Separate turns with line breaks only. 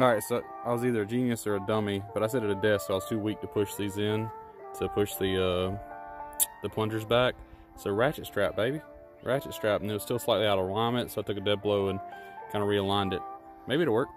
All right, so I was either a genius or a dummy, but I sat at a desk, so I was too weak to push these in, to push the uh, the plungers back. So ratchet strap, baby, ratchet strap, and it was still slightly out of alignment, so I took a dead blow and kind of realigned it. Maybe it'll work.